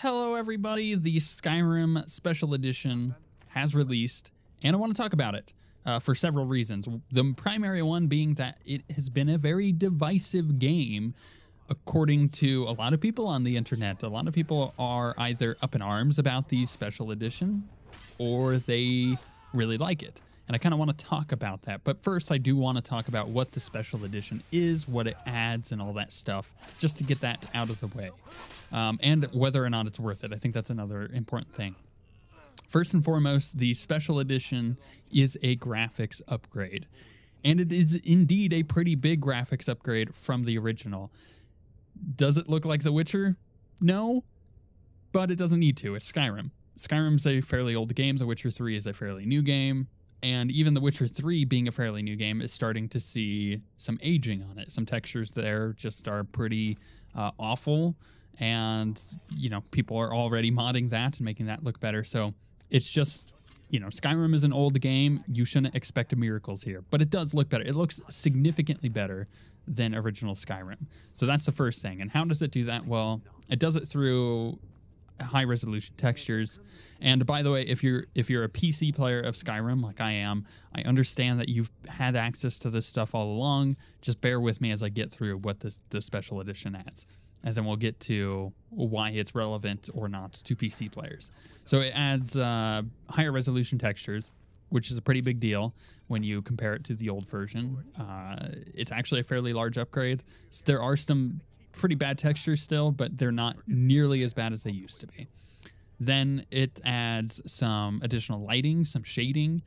Hello, everybody. The Skyrim Special Edition has released, and I want to talk about it uh, for several reasons. The primary one being that it has been a very divisive game, according to a lot of people on the internet. A lot of people are either up in arms about the Special Edition or they really like it. And I kind of want to talk about that. But first, I do want to talk about what the special edition is, what it adds, and all that stuff, just to get that out of the way. Um, and whether or not it's worth it. I think that's another important thing. First and foremost, the special edition is a graphics upgrade. And it is indeed a pretty big graphics upgrade from the original. Does it look like The Witcher? No, but it doesn't need to. It's Skyrim. Skyrim's a fairly old game. The Witcher 3 is a fairly new game and even The Witcher 3 being a fairly new game is starting to see some aging on it. Some textures there just are pretty uh, awful, and you know people are already modding that and making that look better. So it's just you know Skyrim is an old game. You shouldn't expect miracles here, but it does look better. It looks significantly better than original Skyrim. So that's the first thing. And how does it do that? Well, it does it through high resolution textures. And by the way, if you're if you're a PC player of Skyrim like I am, I understand that you've had access to this stuff all along. Just bear with me as I get through what this the special edition adds. And then we'll get to why it's relevant or not to PC players. So it adds uh, higher resolution textures, which is a pretty big deal when you compare it to the old version. Uh, it's actually a fairly large upgrade. There are some pretty bad textures still, but they're not nearly as bad as they used to be. Then it adds some additional lighting, some shading.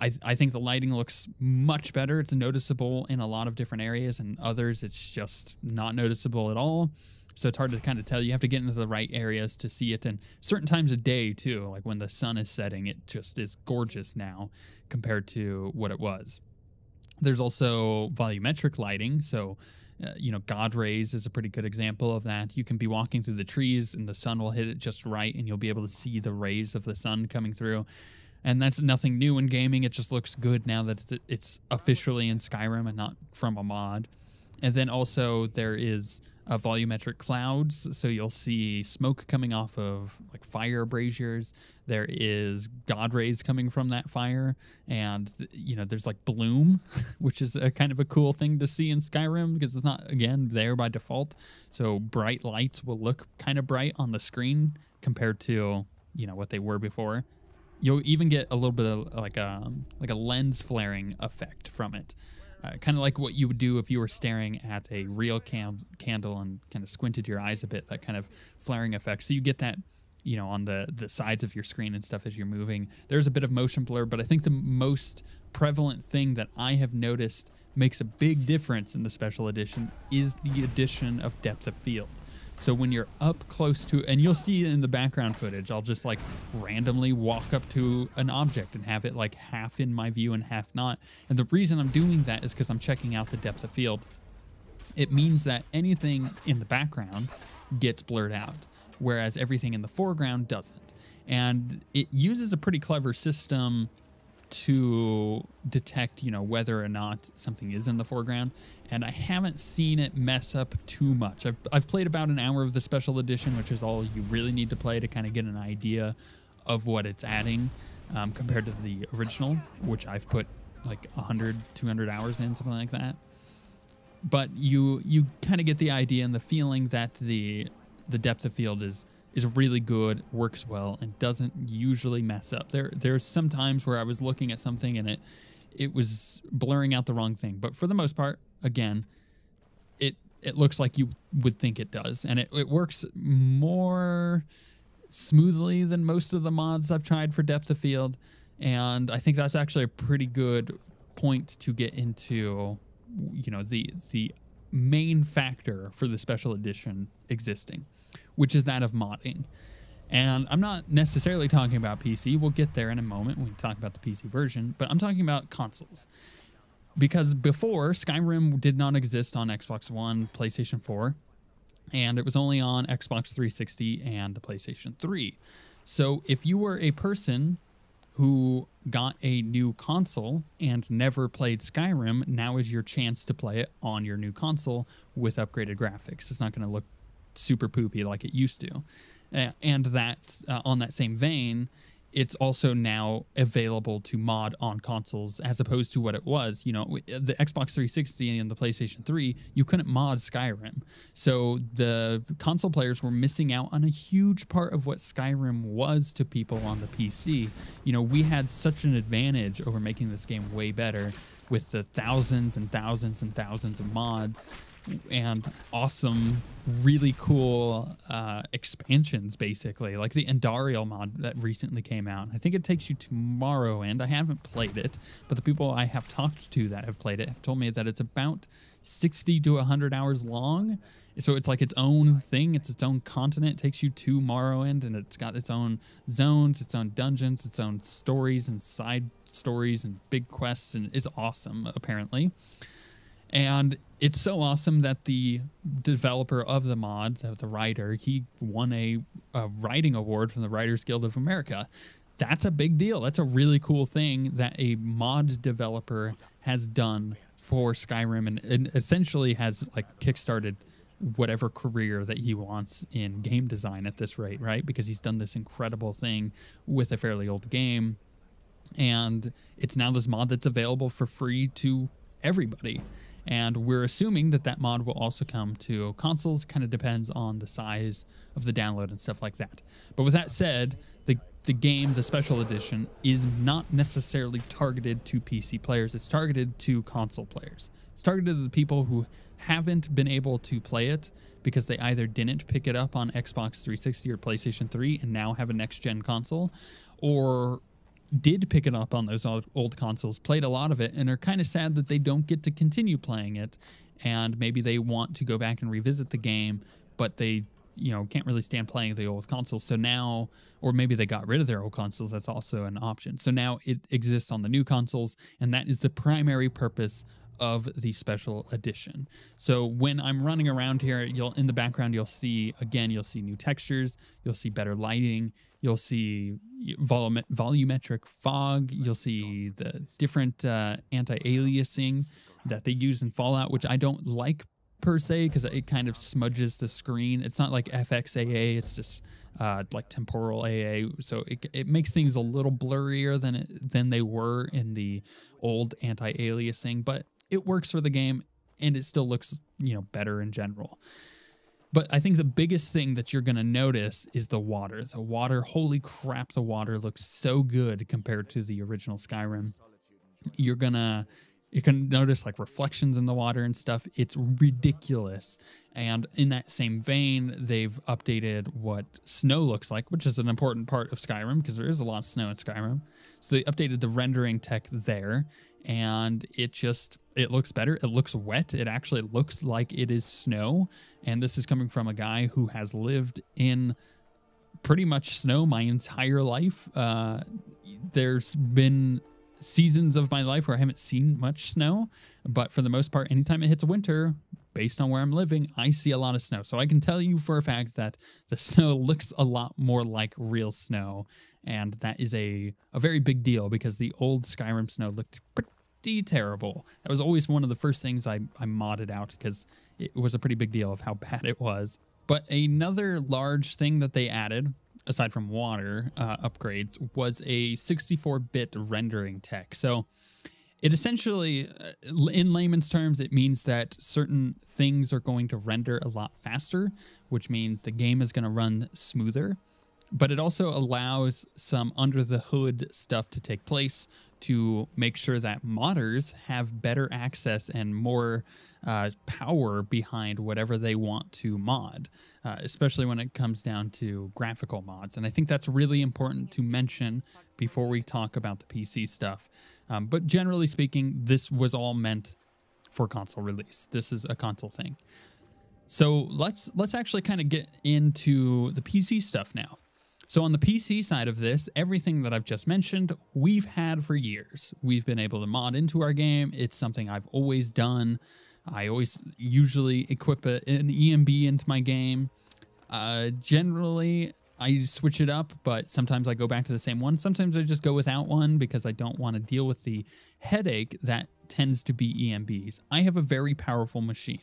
I, I think the lighting looks much better. It's noticeable in a lot of different areas, and others it's just not noticeable at all. So it's hard to kind of tell. You have to get into the right areas to see it. And certain times of day, too, like when the sun is setting, it just is gorgeous now compared to what it was. There's also volumetric lighting. So uh, you know, God rays is a pretty good example of that. You can be walking through the trees and the sun will hit it just right, and you'll be able to see the rays of the sun coming through. And that's nothing new in gaming. It just looks good now that it's officially in Skyrim and not from a mod. And then also there is uh, volumetric clouds, so you'll see smoke coming off of like fire braziers. There is god rays coming from that fire, and you know there's like bloom, which is a kind of a cool thing to see in Skyrim because it's not again there by default. So bright lights will look kind of bright on the screen compared to you know what they were before. You'll even get a little bit of like a um, like a lens flaring effect from it uh, kind of like what you would do if you were staring at a real can- candle and kind of squinted your eyes a bit, that kind of flaring effect. So you get that, you know, on the, the sides of your screen and stuff as you're moving. There's a bit of motion blur, but I think the most prevalent thing that I have noticed makes a big difference in the special edition is the addition of depth of field. So when you're up close to, and you'll see in the background footage, I'll just like randomly walk up to an object and have it like half in my view and half not. And the reason I'm doing that is because I'm checking out the depth of field. It means that anything in the background gets blurred out, whereas everything in the foreground doesn't. And it uses a pretty clever system to detect, you know, whether or not something is in the foreground. And I haven't seen it mess up too much. I've, I've played about an hour of the special edition, which is all you really need to play to kind of get an idea of what it's adding um, compared to the original, which I've put like 100, 200 hours in, something like that. But you you kind of get the idea and the feeling that the the depth of field is is really good, works well, and doesn't usually mess up. There there's some times where I was looking at something and it it was blurring out the wrong thing. But for the most part, again, it it looks like you would think it does. And it, it works more smoothly than most of the mods I've tried for depth of field. And I think that's actually a pretty good point to get into you know the the main factor for the special edition existing which is that of modding. And I'm not necessarily talking about PC. We'll get there in a moment when we talk about the PC version, but I'm talking about consoles. Because before, Skyrim did not exist on Xbox One, PlayStation 4, and it was only on Xbox 360 and the PlayStation 3. So if you were a person who got a new console and never played Skyrim, now is your chance to play it on your new console with upgraded graphics. It's not going to look super poopy like it used to. And that, uh, on that same vein, it's also now available to mod on consoles as opposed to what it was. You know, the Xbox 360 and the PlayStation 3, you couldn't mod Skyrim. So the console players were missing out on a huge part of what Skyrim was to people on the PC. You know, we had such an advantage over making this game way better with the thousands and thousands and thousands of mods and awesome, really cool uh, expansions, basically, like the Enderal mod that recently came out. I think it takes you to Morrowind. I haven't played it, but the people I have talked to that have played it have told me that it's about 60 to 100 hours long. So it's like its own thing. It's its own continent. It takes you to Morrowind, and it's got its own zones, its own dungeons, its own stories and side stories and big quests, and it's awesome, apparently. And it's so awesome that the developer of the mod, the writer, he won a, a, writing award from the Writers Guild of America. That's a big deal. That's a really cool thing that a mod developer has done for Skyrim and, and essentially has like kickstarted whatever career that he wants in game design at this rate, right? Because he's done this incredible thing with a fairly old game. And it's now this mod that's available for free to everybody. And we're assuming that that mod will also come to consoles. Kind of depends on the size of the download and stuff like that. But with that said, the the game, the special edition, is not necessarily targeted to PC players. It's targeted to console players. It's targeted to the people who haven't been able to play it because they either didn't pick it up on Xbox 360 or PlayStation 3 and now have a next gen console, or did pick it up on those old consoles, played a lot of it, and are kind of sad that they don't get to continue playing it. And maybe they want to go back and revisit the game, but they, you know, can't really stand playing the old consoles. So now, or maybe they got rid of their old consoles. That's also an option. So now it exists on the new consoles, and that is the primary purpose of the special edition. So when I'm running around here, you'll in the background you'll see again you'll see new textures, you'll see better lighting, you'll see volum- volumetric fog, you'll see the different uh, anti-aliasing that they use in Fallout, which I don't like per se because it kind of smudges the screen. It's not like FXAA; it's just uh, like temporal AA. So it, it makes things a little blurrier than it, than they were in the old anti-aliasing, but it works for the game and it still looks, you know, better in general. But I think the biggest thing that you're going to notice is the water. The water, holy crap, the water looks so good compared to the original Skyrim. You're going to you can notice like reflections in the water and stuff. It's ridiculous. And in that same vein, they've updated what snow looks like, which is an important part of Skyrim because there is a lot of snow in Skyrim. So they updated the rendering tech there and it just it looks better it looks wet it actually looks like it is snow and this is coming from a guy who has lived in pretty much snow my entire life uh, there's been seasons of my life where i haven't seen much snow but for the most part anytime it hits winter based on where i'm living i see a lot of snow so i can tell you for a fact that the snow looks a lot more like real snow and that is a, a very big deal because the old skyrim snow looked pretty terrible. That was always one of the first things I, I modded out because it was a pretty big deal of how bad it was. But another large thing that they added, aside from water uh, upgrades, was a 64 bit rendering tech. So it essentially, uh, in layman's terms, it means that certain things are going to render a lot faster, which means the game is going to run smoother but it also allows some under the hood stuff to take place to make sure that modders have better access and more uh, power behind whatever they want to mod, uh, especially when it comes down to graphical mods. And I think that's really important to mention before we talk about the PC stuff. Um, but generally speaking, this was all meant for console release. This is a console thing. So let's let's actually kind of get into the PC stuff now. So, on the PC side of this, everything that I've just mentioned, we've had for years. We've been able to mod into our game. It's something I've always done. I always usually equip a, an ENB into my game. Uh, generally, I switch it up, but sometimes I go back to the same one. Sometimes I just go without one because I don't want to deal with the headache that tends to be ENBs. I have a very powerful machine,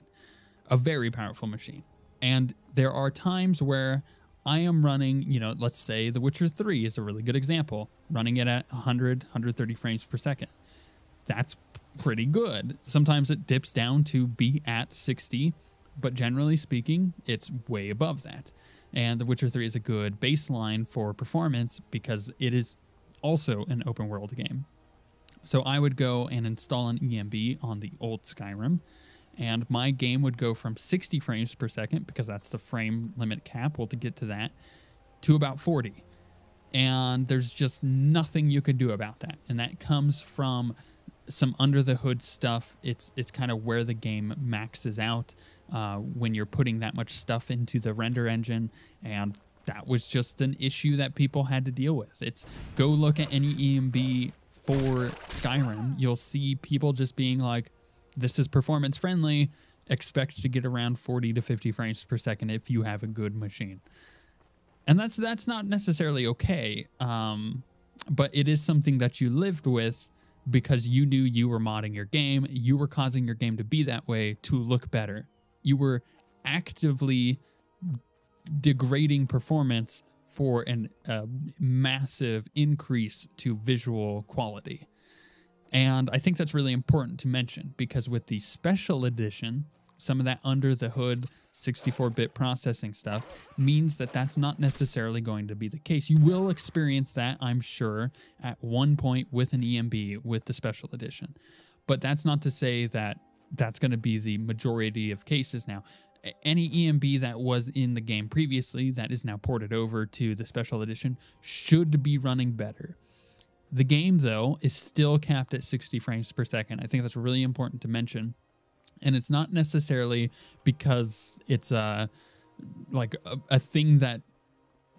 a very powerful machine. And there are times where I am running, you know, let's say The Witcher 3 is a really good example, running it at 100, 130 frames per second. That's pretty good. Sometimes it dips down to be at 60, but generally speaking, it's way above that. And The Witcher 3 is a good baseline for performance because it is also an open world game. So I would go and install an ENB on the old Skyrim, and my game would go from 60 frames per second, because that's the frame limit cap, well, to get to that, to about 40. And there's just nothing you can do about that. And that comes from some under the hood stuff. It's it's kind of where the game maxes out uh, when you're putting that much stuff into the render engine, and that was just an issue that people had to deal with. It's go look at any enb for Skyrim. You'll see people just being like, "This is performance friendly." Expect to get around 40 to 50 frames per second if you have a good machine, and that's that's not necessarily okay. Um, but it is something that you lived with because you knew you were modding your game. You were causing your game to be that way to look better. You were actively degrading performance for a uh, massive increase to visual quality. And I think that's really important to mention because with the special edition, some of that under the hood 64 bit processing stuff means that that's not necessarily going to be the case. You will experience that, I'm sure, at one point with an ENB with the special edition. But that's not to say that that's going to be the majority of cases now. Any ENB that was in the game previously that is now ported over to the special edition should be running better. The game, though, is still capped at 60 frames per second. I think that's really important to mention and it's not necessarily because it's a like a, a thing that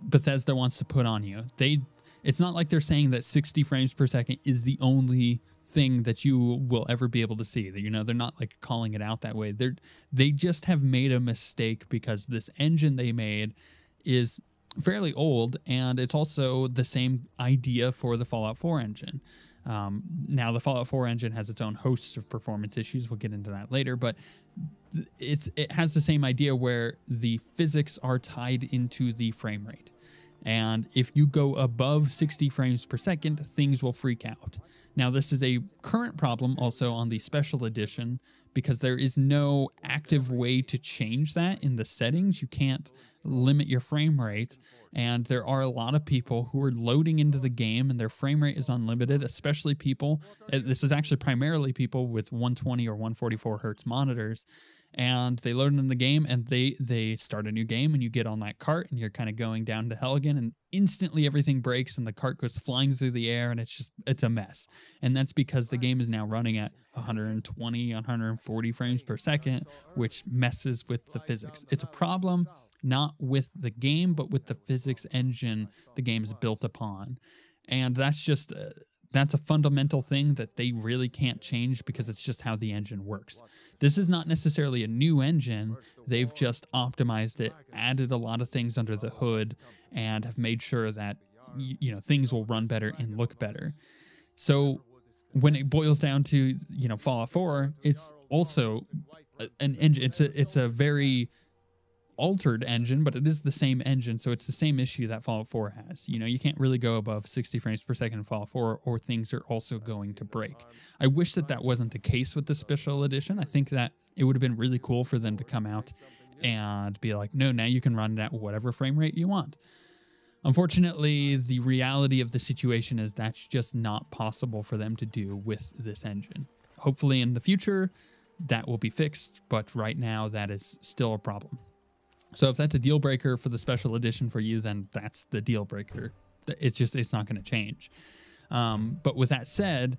Bethesda wants to put on you. They it's not like they're saying that 60 frames per second is the only thing that you will ever be able to see. That you know, they're not like calling it out that way. They're they just have made a mistake because this engine they made is fairly old and it's also the same idea for the Fallout 4 engine. Um, now, the Fallout 4 engine has its own host of performance issues. We'll get into that later, but it's it has the same idea where the physics are tied into the frame rate. And if you go above 60 frames per second, things will freak out. Now, this is a current problem also on the special edition because there is no active way to change that in the settings. You can't limit your frame rate. And there are a lot of people who are loading into the game and their frame rate is unlimited, especially people. Uh, this is actually primarily people with 120 or 144 hertz monitors and they load in the game and they they start a new game and you get on that cart and you're kind of going down to hell again and instantly everything breaks and the cart goes flying through the air and it's just it's a mess. And that's because the game is now running at 120 140 frames per second which messes with the physics. It's a problem not with the game but with the physics engine the game is built upon. And that's just uh, that's a fundamental thing that they really can't change because it's just how the engine works. This is not necessarily a new engine. They've just optimized it, added a lot of things under the hood, and have made sure that you know things will run better and look better. So when it boils down to you know Fallout 4, it's also an engine. It's a it's a very altered engine, but it is the same engine, so it's the same issue that Fallout 4 has. You know, you can't really go above 60 frames per second in Fallout 4, or things are also going to break. I wish that that wasn't the case with the special edition. I think that it would have been really cool for them to come out and be like, no, now you can run it at whatever frame rate you want. Unfortunately, the reality of the situation is that's just not possible for them to do with this engine. Hopefully, in the future, that will be fixed, but right now, that is still a problem. So if that's a deal breaker for the special edition for you, then that's the deal breaker. It's just it's not going to change. Um, but with that said,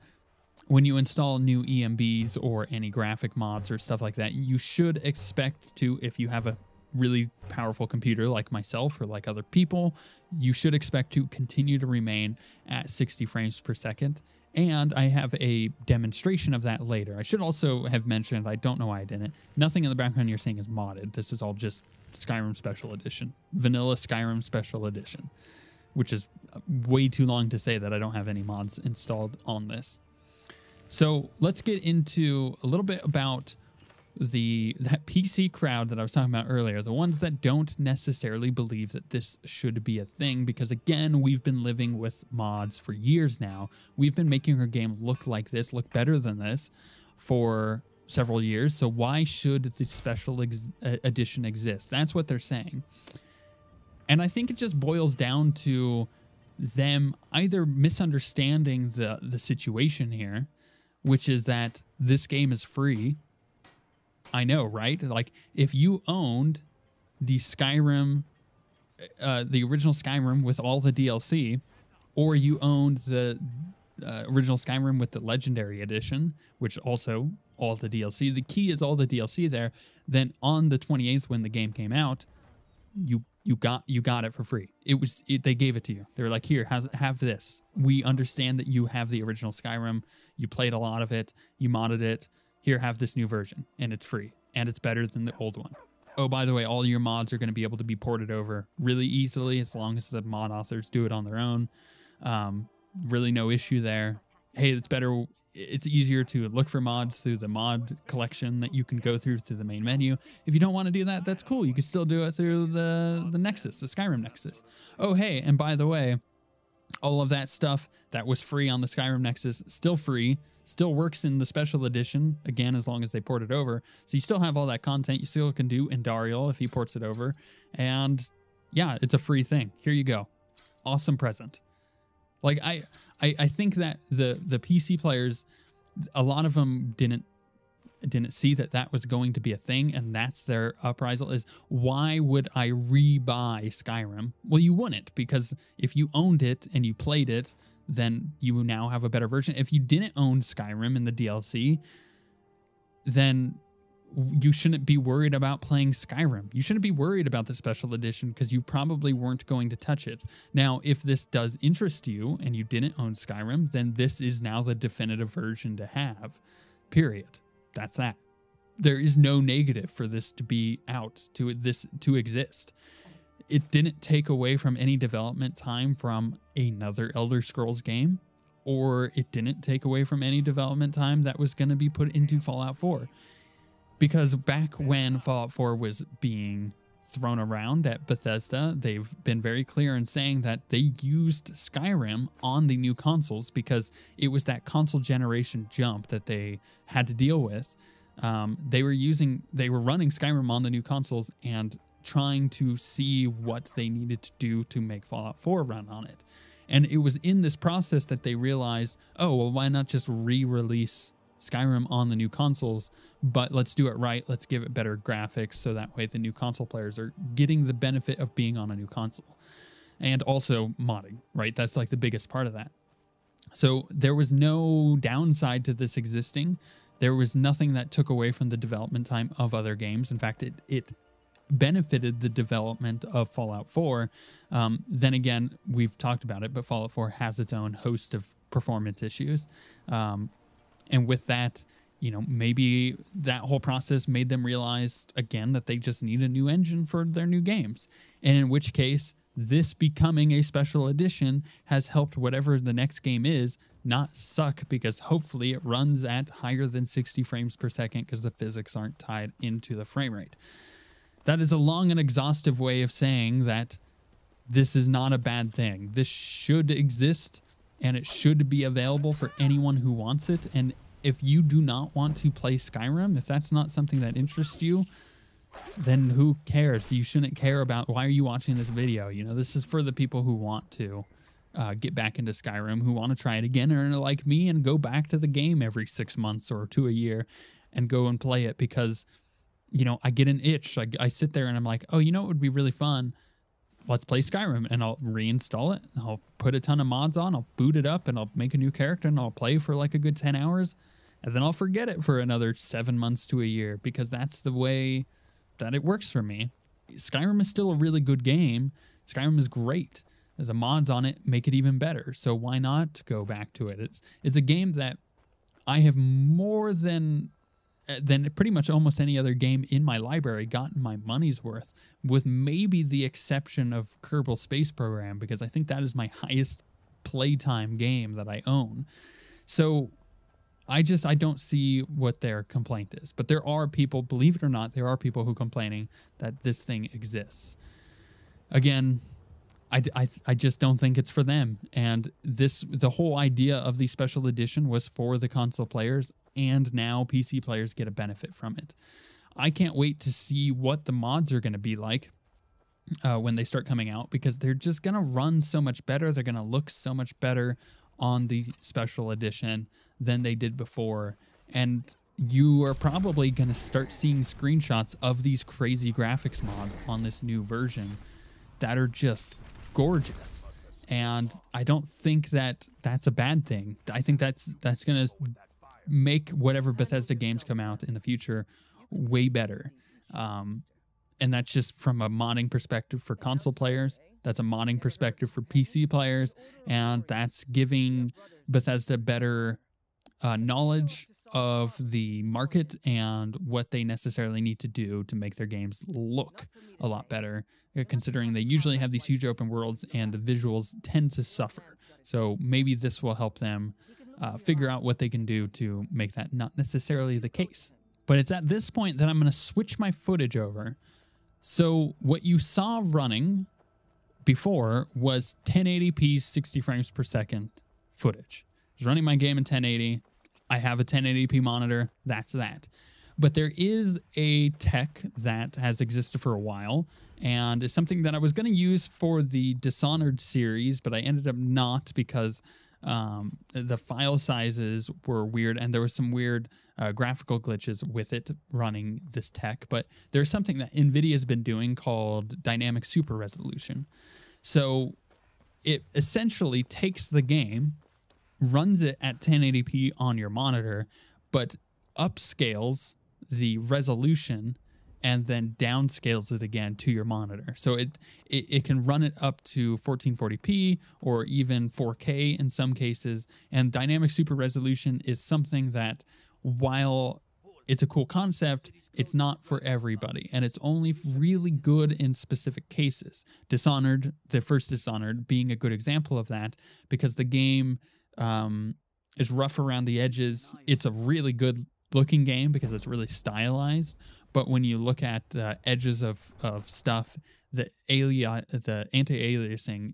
when you install new ENBs or any graphic mods or stuff like that, you should expect to, if you have a really powerful computer like myself or like other people, you should expect to continue to remain at 60 frames per second And I have a demonstration of that later. I should also have mentioned, I don't know why I didn't. Nothing in the background you're seeing is modded. This is all just Skyrim Special Edition, vanilla Skyrim Special Edition, which is uh, way too long to say that I don't have any mods installed on this. So let's get into a little bit about the that PC crowd that I was talking about earlier, the ones that don't necessarily believe that this should be a thing because again, we've been living with mods for years now. We've been making our game look like this, look better than this for several years. So why should the special ex- edition exist? That's what they're saying. And I think it just boils down to them either misunderstanding the the situation here, which is that this game is free I know, right? Like if you owned the Skyrim, uh, the original Skyrim with all the DLC, or you owned the uh, original Skyrim with the Legendary Edition, which also all the DLC. The key is all the DLC there. Then on the 28th, when the game came out, you you got you got it for free. It was it, they gave it to you. They were like, here, have, have this. We understand that you have the original Skyrim. You played a lot of it. You modded it here, have this new version, and it's free, and it's better than the old one. Oh, by the way, all your mods are going to be able to be ported over really easily as long as the mod authors do it on their own. Um, really, no issue there. Hey, it's better. It's easier to look for mods through the mod collection that you can go through through the main menu. If you don't want to do that, that's cool. You can still do it through the the Nexus, the Skyrim Nexus. Oh, hey, and by the way, all of that stuff that was free on the Skyrim Nexus, still free, still works in the special edition, again, as long as they port it over. So you still have all that content you still can do Enderal if he ports it over. And yeah, it's a free thing. Here you go. Awesome present. Like I, I, I think that the the PC players, a lot of them didn't didn't see that that was going to be a thing and that's their uprisal is why would I rebuy Skyrim? Well, you wouldn't because if you owned it and you played it, then you now have a better version. If you didn't own Skyrim in the DLC, then you shouldn't be worried about playing Skyrim. You shouldn't be worried about the special edition because you probably weren't going to touch it. Now, if this does interest you and you didn't own Skyrim, then this is now the definitive version to have. Period that's that. There is no negative for this to be out, to this to exist. It didn't take away from any development time from another Elder Scrolls game, or it didn't take away from any development time that was going to be put into Fallout 4. Because back when Fallout 4 was being thrown around at Bethesda, they've been very clear in saying that they used Skyrim on the new consoles because it was that console generation jump that they had to deal with. Um, they were using, they were running Skyrim on the new consoles and trying to see what they needed to do to make Fallout 4 run on it. And it was in this process that they realized, oh, well, why not just re release Skyrim on the new consoles, but let's do it right. Let's give it better graphics so that way the new console players are getting the benefit of being on a new console. And also modding, right? That's like the biggest part of that. So there was no downside to this existing. There was nothing that took away from the development time of other games. In fact, it it benefited the development of Fallout 4. Um, then again, we've talked about it, but Fallout 4 has its own host of performance issues. Um, and with that, you know, maybe that whole process made them realize again that they just need a new engine for their new games. And in which case, this becoming a special edition has helped whatever the next game is not suck because hopefully it runs at higher than 60 frames per second because the physics aren't tied into the frame rate. That is a long and exhaustive way of saying that this is not a bad thing. This should exist and it should be available for anyone who wants it. And if you do not want to play Skyrim, if that's not something that interests you, then who cares? You shouldn't care about why are you watching this video? You know, this is for the people who want to uh, get back into Skyrim, who want to try it again, or like me and go back to the game every six months or two a year and go and play it because, you know, I get an itch. I, I sit there and I'm like, oh, you know, it would be really fun let's play Skyrim and I'll reinstall it. I'll put a ton of mods on, I'll boot it up and I'll make a new character and I'll play for like a good 10 hours and then I'll forget it for another 7 months to a year because that's the way that it works for me. Skyrim is still a really good game. Skyrim is great. As a mods on it make it even better. So why not go back to it? It's it's a game that I have more than Uh, than pretty much almost any other game in my library gotten my money's worth, with maybe the exception of Kerbal Space Program, because I think that is my highest playtime game that I own. So I just I don't see what their complaint is. But there are people, believe it or not, there are people who complaining that this thing exists. Again, I, I, I just don't think it's for them. And this the whole idea of the special edition was for the console players and now PC players get a benefit from it. I can't wait to see what the mods are going to be like uh, when they start coming out because they're just going to run so much better. They're going to look so much better on the special edition than they did before. And you are probably going to start seeing screenshots of these crazy graphics mods on this new version that are just gorgeous. And I don't think that that's a bad thing. I think that's that's going to make whatever Bethesda games come out in the future way better. Um, and that's just from a modding perspective for console players. That's a modding perspective for PC players, and that's giving Bethesda better uh, knowledge of the market and what they necessarily need to do to make their games look a lot better, uh, considering they usually have these huge open worlds and the visuals tend to suffer. So maybe this will help them uh, figure out what they can do to make that not necessarily the case. But it's at this point that I'm going to switch my footage over. So what you saw running before was 1080p 60 frames per second footage. I was running my game in 1080. I have a 1080p monitor. That's that. But there is a tech that has existed for a while and is something that I was going to use for the Dishonored series, but I ended up not because um, the file sizes were weird and there was some weird uh, graphical glitches with it running this tech. But there's something that NVIDIA has been doing called dynamic super resolution. So it essentially takes the game runs it at 1080p on your monitor, but upscales the resolution and then downscales it again to your monitor. So it, it, it can run it up to 1440p or even 4K in some cases. And dynamic super resolution is something that while it's a cool concept, it's not for everybody. And it's only really good in specific cases. Dishonored, the first Dishonored, being a good example of that because the game um, is rough around the edges. It's a really good looking game because it's really stylized. But when you look at uh, edges of, of stuff, the ali- the anti-aliasing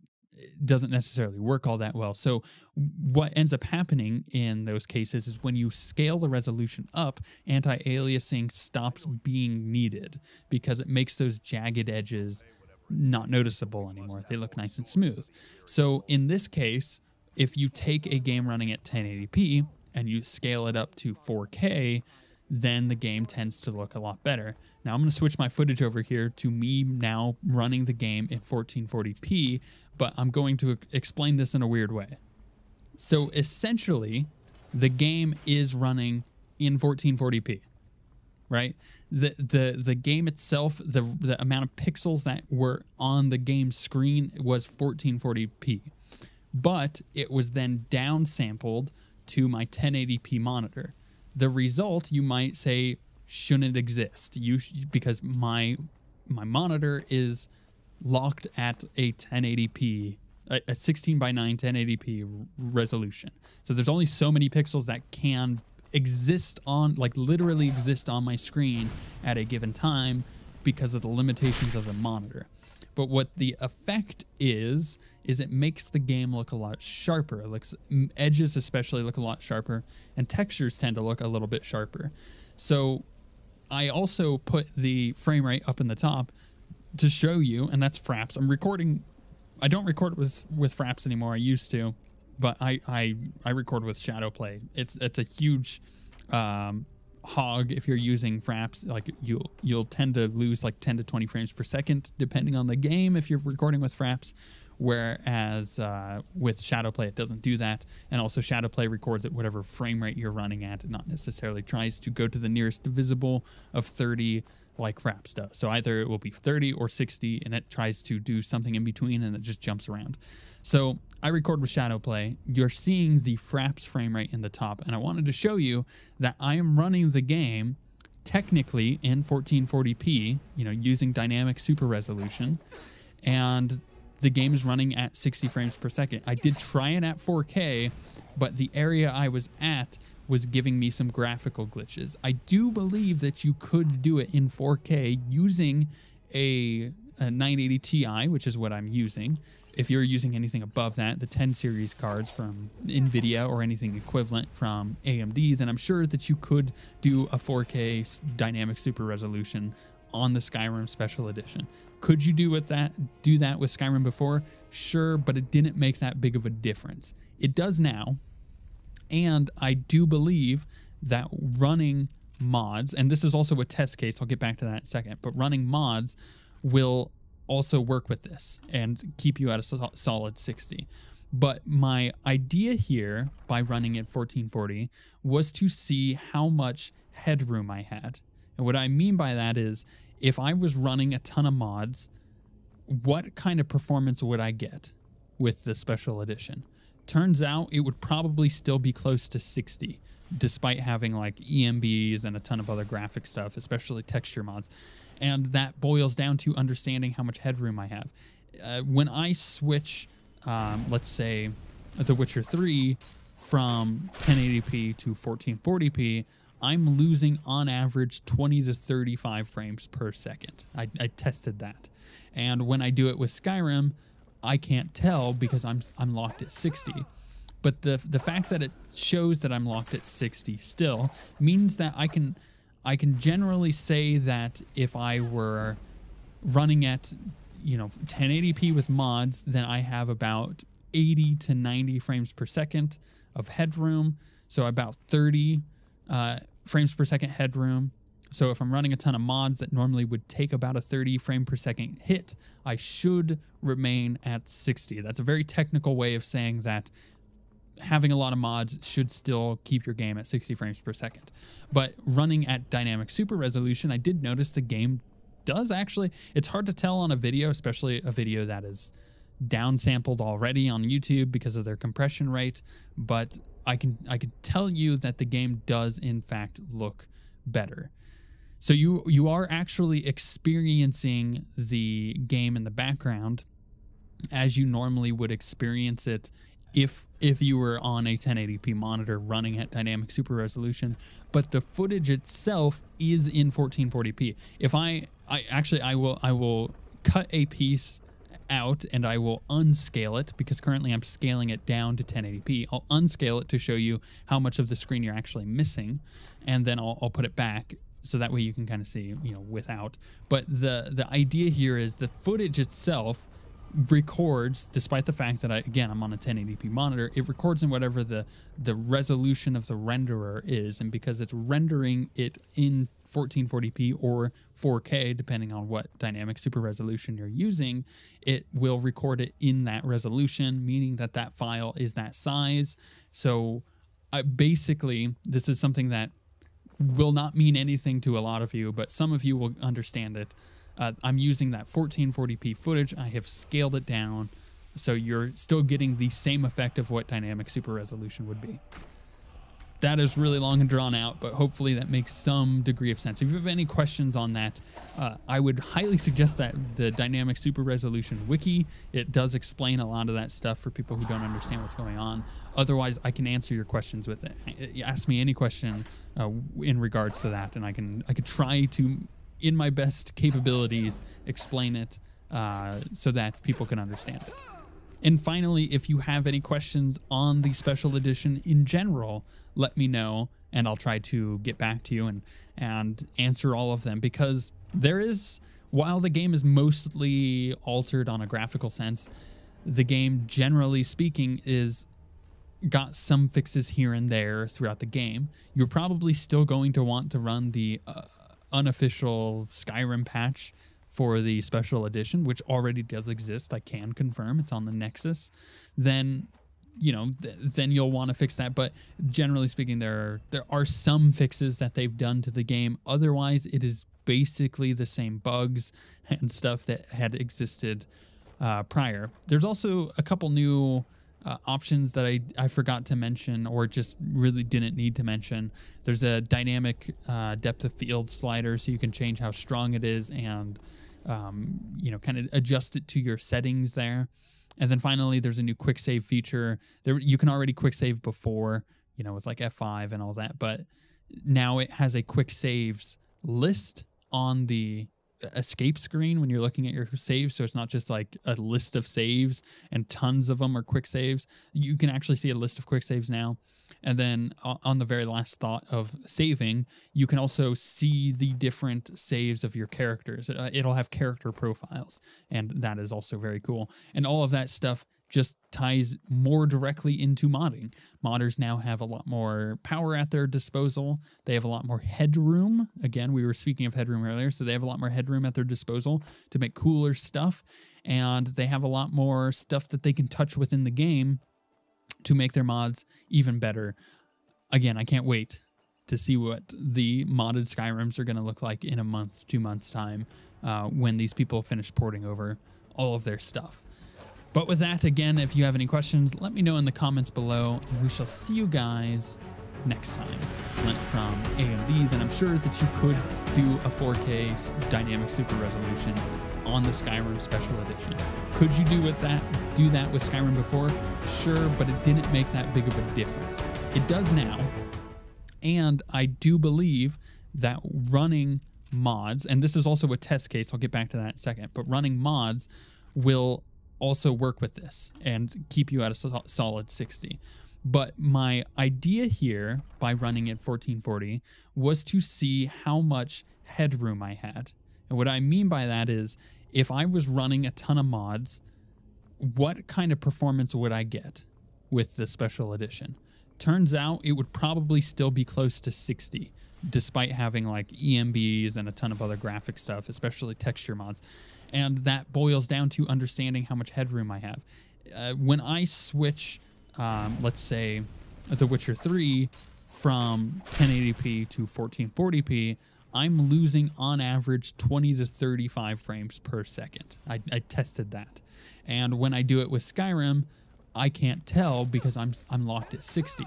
doesn't necessarily work all that well. So what ends up happening in those cases is when you scale the resolution up, anti-aliasing stops being needed because it makes those jagged edges not noticeable anymore. They look nice and smooth. So in this case, if you take a game running at 1080p and you scale it up to 4K, then the game tends to look a lot better. Now I'm going to switch my footage over here to me now running the game in 1440p, but I'm going to explain this in a weird way. So essentially, the game is running in 1440p, right? The the the game itself, the the amount of pixels that were on the game screen was 1440p but it was then downsampled to my 1080p monitor. The result, you might say, shouldn't exist. You because my my monitor is locked at a 1080p a, 16 by 9 1080p resolution. So there's only so many pixels that can exist on like literally exist on my screen at a given time because of the limitations of the monitor. But what the effect is, is it makes the game look a lot sharper. It looks edges especially look a lot sharper, and textures tend to look a little bit sharper. So I also put the frame rate up in the top to show you, and that's Fraps. I'm recording. I don't record with with Fraps anymore. I used to, but I I I record with Shadowplay. It's it's a huge um, hog if you're using fraps like you'll you'll tend to lose like 10 to 20 frames per second depending on the game if you're recording with fraps. Whereas uh, with shadowplay it doesn't do that. And also shadowplay records at whatever frame rate you're running at. Not necessarily tries to go to the nearest divisible of 30 like Fraps does. So either it will be 30 or 60, and it tries to do something in between, and it just jumps around. So I record with Shadowplay. You're seeing the Fraps frame rate in the top, and I wanted to show you that I am running the game technically in 1440p, you know, using dynamic super resolution, and the game is running at 60 frames per second. I did try it at 4K, but the area I was at was giving me some graphical glitches. I do believe that you could do it in 4K using a, a 980 Ti, which is what I'm using. If you're using anything above that, the 10 series cards from NVIDIA or anything equivalent from AMD's, and I'm sure that you could do a 4K dynamic super resolution on the Skyrim Special Edition. Could you do with that do that with Skyrim before? Sure, but it didn't make that big of a difference. It does now, and I do believe that running mods, and this is also a test case, I'll get back to that in a second, but running mods will also work with this and keep you at a solid 60. But my idea here by running at 1440 was to see how much headroom I had. And what I mean by that is if I was running a ton of mods, what kind of performance would I get with the special edition? Turns out it would probably still be close to 60, despite having like ENBs and a ton of other graphic stuff, especially texture mods. And that boils down to understanding how much headroom I have. Uh, when I switch, um, let's say, The Witcher 3 from 1080p to 1440p, I'm losing on average 20 to 35 frames per second. I, I, tested that. And when I do it with Skyrim, I can't tell because I'm I'm locked at 60. But the the fact that it shows that I'm locked at 60 still means that I can I can generally say that if I were running at you know 1080p with mods, then I have about 80 to 90 frames per second of headroom. So about 30 uh, frames per second headroom. So if I'm running a ton of mods that normally would take about a 30 frame per second hit, I should remain at 60. That's a very technical way of saying that having a lot of mods should still keep your game at 60 frames per second. But running at dynamic super resolution, I did notice the game does actually, it's hard to tell on a video, especially a video that is downsampled already on YouTube because of their compression rate, but I can I can tell you that the game does in fact look better. So you you are actually experiencing the game in the background as you normally would experience it if if you were on a 1080p monitor running at dynamic super resolution but the footage itself is in 1440p if i i actually i will i will cut a piece out and I will unscale it because currently I'm scaling it down to 1080p. I'll unscale it to show you how much of the screen you're actually missing, and then I'll, I'll put it back so that way you can kind of see, you know, without. But the the idea here is the footage itself records despite the fact that I again I'm on a 1080p monitor it records in whatever the the resolution of the renderer is and because it's rendering it in 1440p or 4K, depending on what dynamic super resolution you're using, it will record it in that resolution, meaning that that file is that size. So I, basically, this is something that will not mean anything to a lot of you, but some of you will understand it. Uh, I'm using that 1440p footage. I have scaled it down so you're still getting the same effect of what dynamic super resolution would be that is really long and drawn out, but hopefully that makes some degree of sense. If you have any questions on that, uh, I would highly suggest that the Dynamic Super Resolution Wiki. It does explain a lot of that stuff for people who don't understand what's going on. Otherwise, I can answer your questions with it. Ask me any question uh, in regards to that, and I can I could try to, in my best capabilities, explain it uh, so that people can understand it. And finally, if you have any questions on the special edition in general, let me know and I'll try to get back to you and and answer all of them because there is while the game is mostly altered on a graphical sense, the game generally speaking is got some fixes here and there throughout the game. You're probably still going to want to run the uh, unofficial Skyrim patch for the special edition, which already does exist, I can confirm it's on the Nexus, then you know, th- then you'll want to fix that. But generally speaking, there are, there are some fixes that they've done to the game. Otherwise, it is basically the same bugs and stuff that had existed uh, prior. There's also a couple new uh, options that I, I forgot to mention or just really didn't need to mention. There's a dynamic uh, depth of field slider, so you can change how strong it is and um, you know kind of adjust it to your settings there. And then finally, there's a new quick save feature. There you can already quick save before, you know, with like F5 and all that, but now it has a quick saves list on the escape screen when you're looking at your saves so it's not just like a list of saves and tons of them are quick saves. You can actually see a list of quick saves now. And then on the very last thought of saving you can also see the different saves of your characters. Uh, it'll have character profiles and that is also very cool. And all of that stuff just ties more directly into modding. Modders now have a lot more power at their disposal. They have a lot more headroom. Again, we were speaking of headroom earlier, so they have a lot more headroom at their disposal to make cooler stuff. And they have a lot more stuff that they can touch within the game to make their mods even better. Again, I can't wait to see what the modded Skyrims are going to look like in a month, two months' time uh, when these people finish porting over all of their stuff. But with that, again, if you have any questions, let me know in the comments below, and we shall see you guys next time. Clint from AMD's, and I'm sure that you could do a 4K dynamic super resolution on the Skyrim Special Edition. Could you do with that do that with Skyrim before? Sure, but it didn't make that big of a difference. It does now, and I do believe that running mods, and this is also a test case, I'll get back to that in a second, but running mods will also work with this and keep you at a solid 60. But my idea here by running at 1440 was to see how much headroom I had. And what I mean by that is if I was running a ton of mods, what kind of performance would I get with the special edition? Turns out it would probably still be close to 60, despite having like ENBs and a ton of other graphic stuff, especially texture mods and that boils down to understanding how much headroom I have. Uh, when I switch, um, let's say, The Witcher 3 from 1080p to 1440p, I'm losing on average 20 to 35 frames per second. I, I tested that. And when I do it with Skyrim, I can't tell because I'm I'm locked at 60.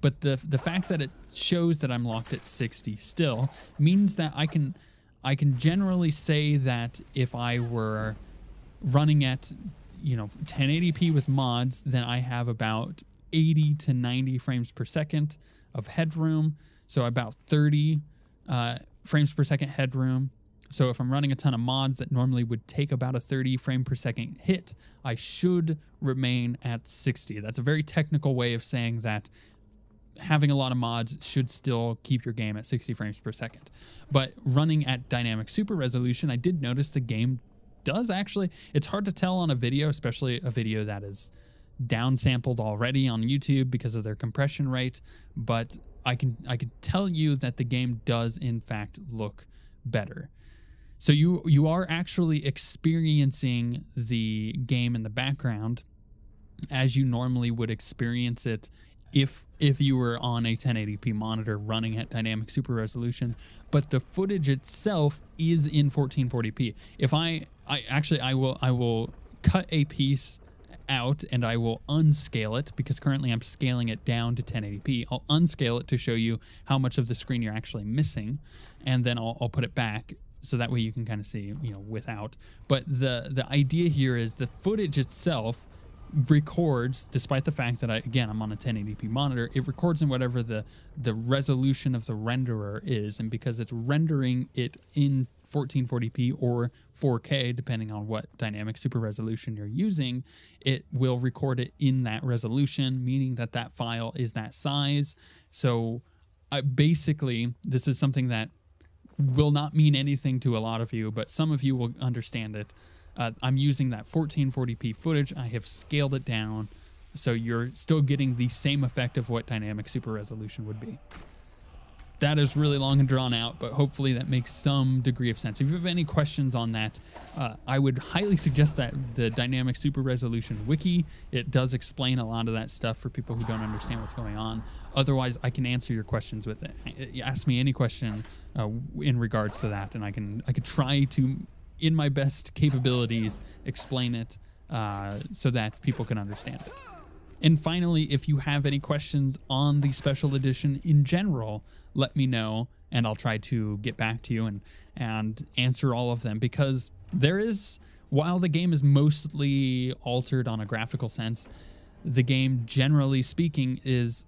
But the the fact that it shows that I'm locked at 60 still means that I can I can generally say that if I were running at, you know, 1080p with mods, then I have about 80 to 90 frames per second of headroom. So about 30 uh, frames per second headroom. So if I'm running a ton of mods that normally would take about a 30 frame per second hit, I should remain at 60. That's a very technical way of saying that having a lot of mods should still keep your game at 60 frames per second. But running at dynamic super resolution, I did notice the game does actually, it's hard to tell on a video, especially a video that is downsampled already on YouTube because of their compression rate, but I can I can tell you that the game does in fact look better. So you you are actually experiencing the game in the background as you normally would experience it if if you were on a 1080p monitor running at dynamic super resolution but the footage itself is in 1440p if i i actually i will i will cut a piece out and I will unscale it because currently I'm scaling it down to 1080p. I'll unscale it to show you how much of the screen you're actually missing, and then I'll, I'll put it back so that way you can kind of see, you know, without. But the the idea here is the footage itself records despite the fact that I again I'm on a 1080p monitor it records in whatever the the resolution of the renderer is. And because it's rendering it in 1440p or 4K depending on what dynamic super resolution you're using it will record it in that resolution meaning that that file is that size. So I basically this is something that will not mean anything to a lot of you but some of you will understand it uh, I'm using that 1440p footage. I have scaled it down so you're still getting the same effect of what dynamic super resolution would be. that is really long and drawn out, but hopefully that makes some degree of sense. If you have any questions on that, uh, I would highly suggest that the Dynamic Super Resolution Wiki. It does explain a lot of that stuff for people who don't understand what's going on. Otherwise, I can answer your questions with it. Ask me any question uh, in regards to that, and I can I could try to, in my best capabilities, explain it uh, so that people can understand it. And finally, if you have any questions on the special edition in general, let me know and I'll try to get back to you and and answer all of them because there is while the game is mostly altered on a graphical sense, the game generally speaking is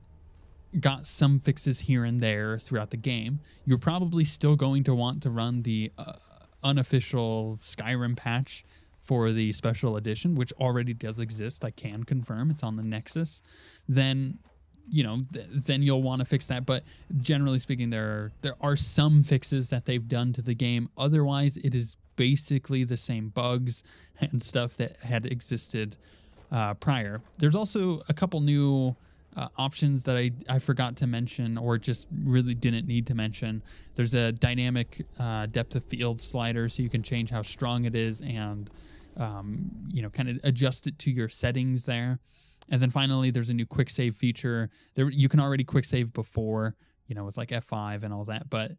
got some fixes here and there throughout the game. You're probably still going to want to run the uh, unofficial Skyrim patch for the special edition, which already does exist, I can confirm it's on the Nexus, then you know th- then you'll want to fix that but generally speaking there are, there are some fixes that they've done to the game. Otherwise it is basically the same bugs and stuff that had existed uh, prior. There's also a couple new uh, options that I, I forgot to mention or just really didn't need to mention. There's a dynamic uh, depth of field slider so you can change how strong it is and um, you know, kind of adjust it to your settings there. And then finally, there's a new quick save feature. There, you can already quick save before, you know, with like F5 and all that, but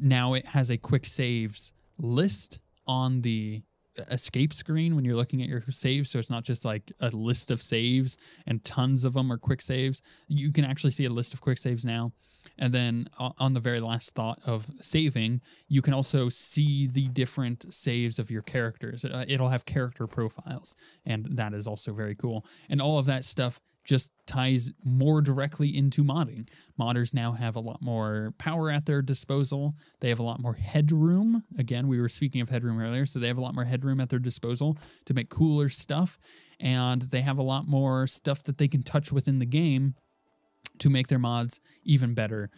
now it has a quick saves list on the escape screen when you're looking at your saves. So it's not just like a list of saves and tons of them are quick saves. You can actually see a list of quick saves now. And then on the very last thought of saving, you can also see the different saves of your characters. Uh, it'll have character profiles, and that is also very cool. And all of that stuff just ties more directly into modding. Modders now have a lot more power at their disposal. They have a lot more headroom. Again, we were speaking of headroom earlier, so they have a lot more headroom at their disposal to make cooler stuff. And they have a lot more stuff that they can touch within the game to make their mods even better.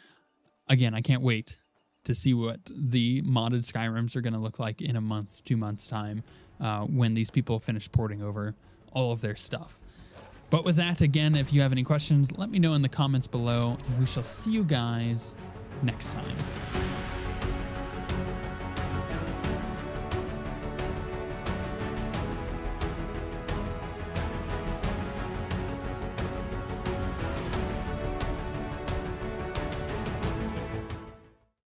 Again, I can't wait to see what the modded Skyrims are going to look like in a month, two months' time uh, when these people finish porting over all of their stuff. But with that, again, if you have any questions, let me know in the comments below, and we shall see you guys next time.